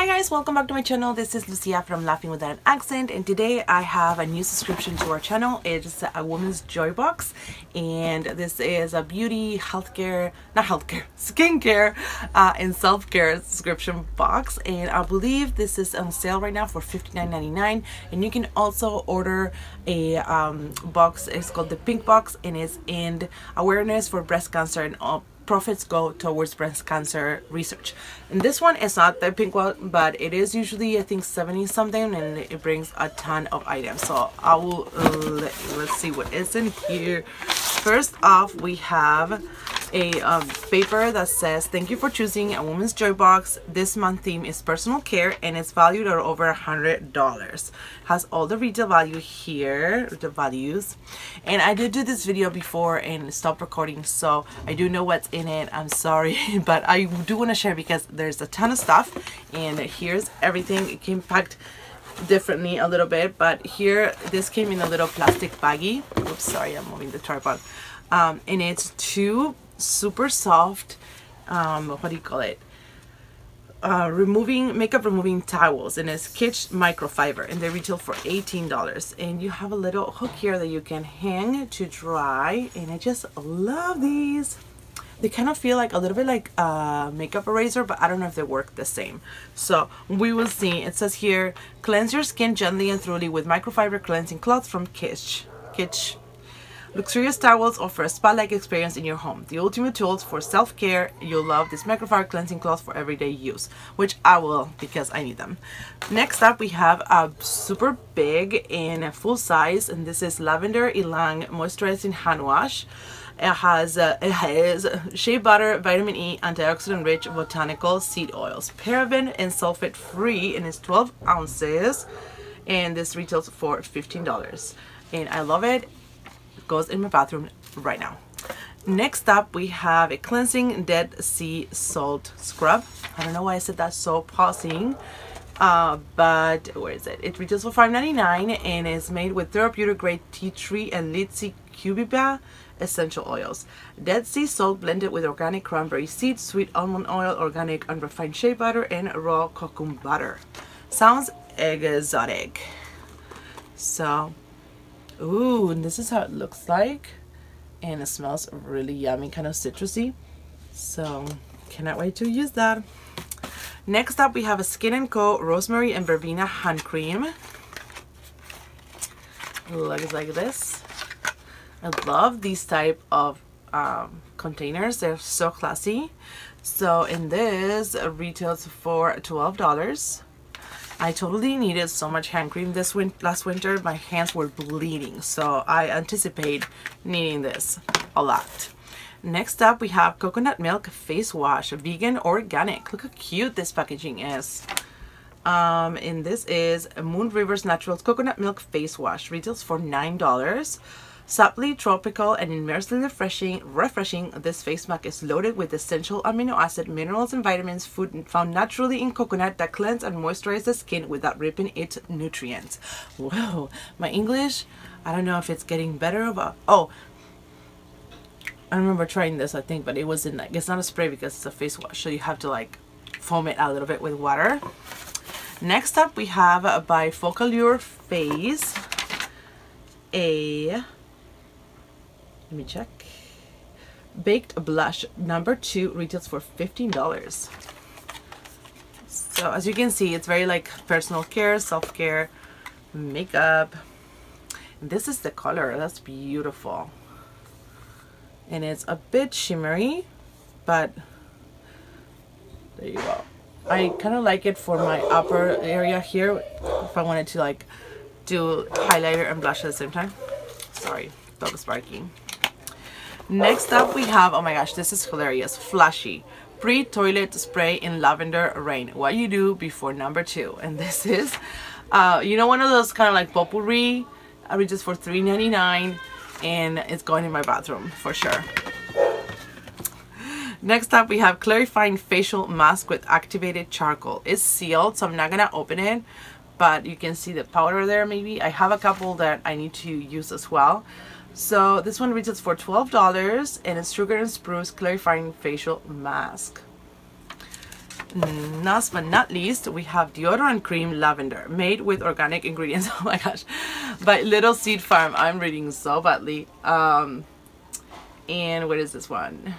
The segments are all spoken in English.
Hi guys, welcome back to my channel. This is Lucia from Laughing Without an Accent and today I have a new subscription to our channel. It's a Woman's Joy Box and this is a beauty, healthcare, not healthcare, skincare uh, and self-care subscription box and I believe this is on sale right now for $59.99 and you can also order a um, box, it's called the Pink Box and it's in awareness for breast cancer and all profits go towards breast cancer research. And this one is not the pink one, but it is usually I think 70 something and it brings a ton of items. So I will, uh, let, let's see what is in here. First off, we have a um, paper that says thank you for choosing a woman's joy box. This month theme is personal care and it's valued at over a hundred dollars. Has all the retail value here the values. And I did do this video before and stopped recording so I do know what's in it. I'm sorry but I do want to share because there's a ton of stuff and here's everything. It came packed differently a little bit but here this came in a little plastic baggie. Oops sorry I'm moving the tripod. Um, and it's two super soft um, what do you call it? Uh, removing makeup removing towels and it's kitsch microfiber and they retail for $18 and you have a little hook here that you can hang to dry and I just love these. They kind of feel like a little bit like a makeup eraser but I don't know if they work the same. So we will see. It says here cleanse your skin gently and thoroughly with microfiber cleansing cloth from Kitsch. Kitsch Luxurious towels offer a spa-like experience in your home. The ultimate tools for self-care. You'll love this microfiber cleansing cloth for everyday use, which I will because I need them. Next up, we have a super big and full size, and this is Lavender Ylang Moisturizing Hand Wash. It has, uh, it has shea butter, vitamin E, antioxidant-rich botanical seed oils, paraben and sulfate free, and it's 12 ounces, and this retails for $15. And I love it goes in my bathroom right now. Next up, we have a cleansing Dead Sea Salt Scrub. I don't know why I said that so pausing. Uh, but where is it? It retails for $5.99 and is made with therapeutic grade tea tree and Litsea cubeba essential oils. Dead sea salt blended with organic cranberry seeds, sweet almond oil, organic unrefined shea butter, and raw cocoa butter. Sounds exotic. So Ooh, and this is how it looks like. And it smells really yummy, kind of citrusy. So, cannot wait to use that. Next up, we have a Skin & Co. Rosemary and Verbena Hand Cream. Looks like this. I love these type of um, containers. They're so classy. So in this, retails for $12. I totally needed so much hand cream this win last winter. My hands were bleeding, so I anticipate needing this a lot. Next up, we have coconut milk face wash, vegan organic. Look how cute this packaging is. Um, and this is Moon Rivers Naturals Coconut Milk Face Wash. Retails for $9. Subtly tropical and immensely refreshing, refreshing, this face mask is loaded with essential amino acid, minerals, and vitamins food found naturally in coconut that cleanse and moisturize the skin without ripping its nutrients. Whoa, my English, I don't know if it's getting better, but oh, I remember trying this, I think, but it was in like, it's not a spray because it's a face wash, so you have to like foam it a little bit with water. Next up, we have by Focallure Face a let me check. Baked Blush number two retails for $15. So as you can see, it's very like personal care, self-care, makeup. And this is the color. That's beautiful. And it's a bit shimmery, but there you go. I kind of like it for my upper area here if I wanted to like do highlighter and blush at the same time. Sorry, dog is barking. Next up we have, oh my gosh, this is hilarious, Flashy. Pre-toilet spray in lavender rain. What you do before number two. And this is, uh, you know, one of those kind of like potpourri. I read this for $3.99 and it's going in my bathroom for sure. Next up, we have clarifying facial mask with activated charcoal. It's sealed, so I'm not gonna open it, but you can see the powder there maybe. I have a couple that I need to use as well. So this one retails for $12 and it's Sugar and Spruce Clarifying Facial Mask. last but not least, we have deodorant cream lavender made with organic ingredients. Oh my gosh, by Little Seed Farm. I'm reading so badly. Um, and what is this one?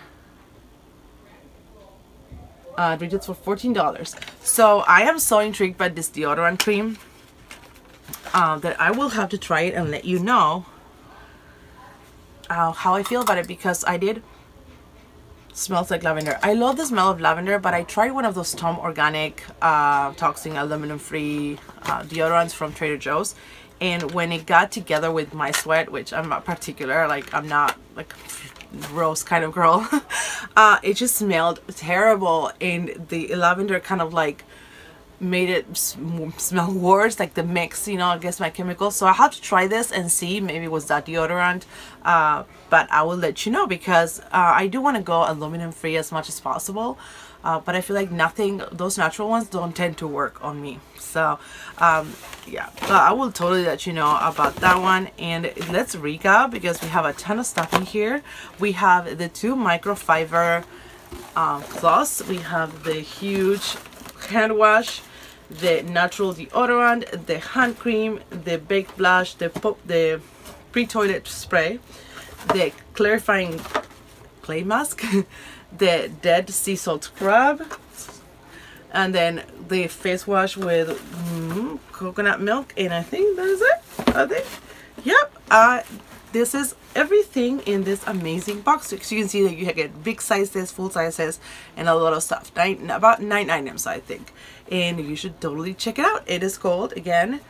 Uh, it retails for $14. So I am so intrigued by this deodorant cream uh, that I will have to try it and let you know uh, how I feel about it because I did smells like lavender. I love the smell of lavender, but I tried one of those Tom Organic uh, toxin aluminum free uh, deodorants from Trader Joe's and when it got together with my sweat, which I'm not particular, like I'm not like gross kind of girl, uh, it just smelled terrible and the lavender kind of like made it smell worse like the mix you know I guess my chemicals. So I have to try this and see maybe it was that deodorant. Uh, but I will let you know because uh, I do want to go aluminum free as much as possible. Uh, but I feel like nothing those natural ones don't tend to work on me. So um, yeah but I will totally let you know about that one. And let's recap because we have a ton of stuff in here. We have the two microfiber um, cloths. We have the huge hand wash the natural deodorant, the hand cream, the baked blush, the pop, the pre-toilet spray, the clarifying clay mask, the dead sea salt scrub, and then the face wash with mm, coconut milk, and I think that is it. I think, yep. Uh, this is everything in this amazing box. So you can see that you get big sizes full sizes and a lot of stuff. Nine about nine items i think. And you should totally check it out. It is called again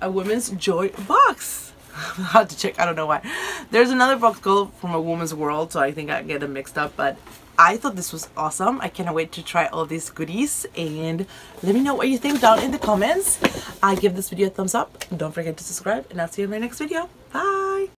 a woman's joy box. I have to check. I don't know why. There's another box called from a woman's world so I think I get them mixed up but I thought this was awesome. I cannot wait to try all these goodies. And let me know what you think down in the comments. I give this video a thumbs up. Don't forget to subscribe and I'll see you in my next video. Bye